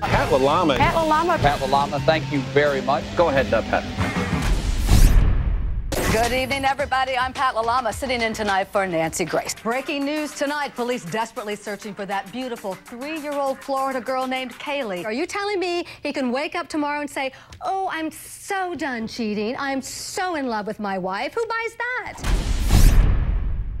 Pat LaLama. Pat LaLama. Pat LaLama, thank you very much. Go ahead, uh, Pat. Good evening, everybody. I'm Pat LaLama, sitting in tonight for Nancy Grace. Breaking news tonight police desperately searching for that beautiful three year old Florida girl named Kaylee. Are you telling me he can wake up tomorrow and say, Oh, I'm so done cheating. I'm so in love with my wife? Who buys that?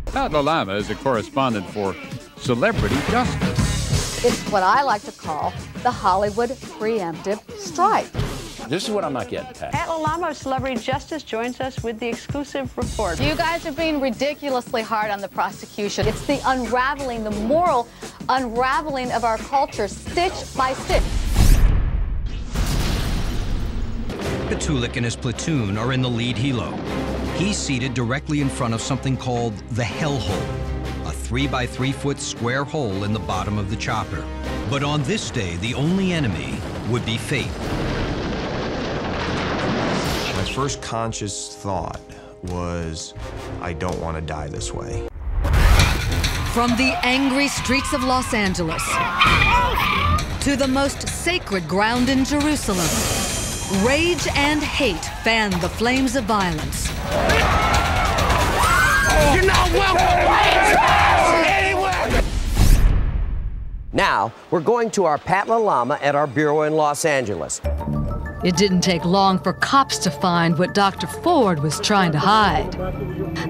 Pat LaLama is a correspondent for Celebrity Justice. It's what I like to call the Hollywood preemptive strike. This is what I'm not getting, Pat. Pat LaLama of Celebrity Justice joins us with the exclusive report. You guys are being ridiculously hard on the prosecution. It's the unraveling, the moral unraveling of our culture, stitch by stitch. Patulik and his platoon are in the lead helo. He's seated directly in front of something called the Hellhole, a three by three foot square hole in the bottom of the chopper. But on this day, the only enemy would be fate. My first conscious thought was, I don't want to die this way. From the angry streets of Los Angeles to the most sacred ground in Jerusalem, rage and hate fan the flames of violence. You're not welcome anywhere! Now, we're going to our Pat LaLama at our bureau in Los Angeles. It didn't take long for cops to find what Dr. Ford was trying to hide.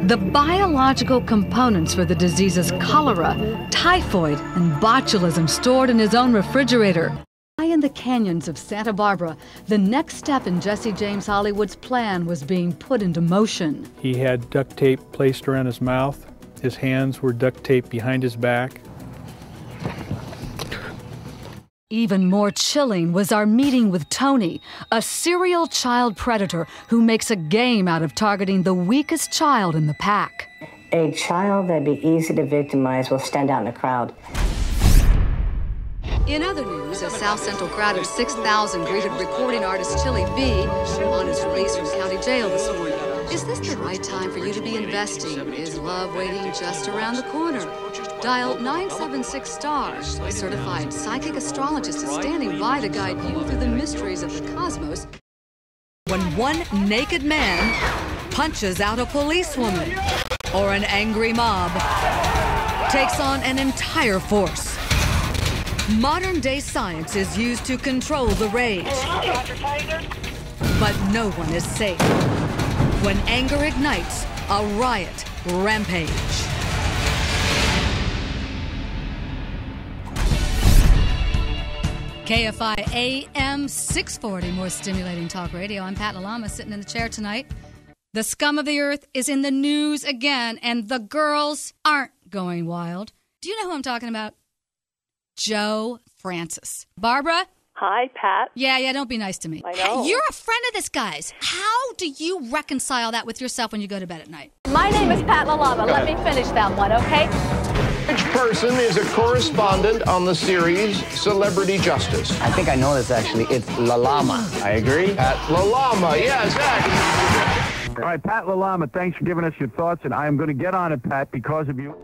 The biological components for the diseases cholera, typhoid, and botulism stored in his own refrigerator. High in the canyons of Santa Barbara, the next step in Jesse James Hollywood's plan was being put into motion. He had duct tape placed around his mouth. His hands were duct taped behind his back. Even more chilling was our meeting with Tony, a serial child predator who makes a game out of targeting the weakest child in the pack. A child that'd be easy to victimize will stand out in the crowd. In other news, a South Central crowd of 6,000 greeted recording artist Chili B on his release from county jail this morning. Is this the right time for you to be investing? Is love waiting just around the corner? Dial 976 star. A certified psychic astrologist is standing by to guide you through the mysteries of the cosmos. When one naked man punches out a policewoman or an angry mob takes on an entire force. Modern day science is used to control the rage. But no one is safe. When anger ignites, a riot rampage. KFI AM 640, more stimulating talk radio. I'm Pat LaLama sitting in the chair tonight. The scum of the earth is in the news again, and the girls aren't going wild. Do you know who I'm talking about? Joe Francis. Barbara? Hi, Pat. Yeah, yeah, don't be nice to me. I know. You're a friend of this guy's. How do you reconcile that with yourself when you go to bed at night? My name is Pat LaLama. Let me finish that one, okay? Which person is a correspondent on the series Celebrity Justice? I think I know this actually. It's LaLama. I agree. Pat LaLama, yes, Zach. All right, Pat LaLama, thanks for giving us your thoughts, and I am going to get on it, Pat, because of you.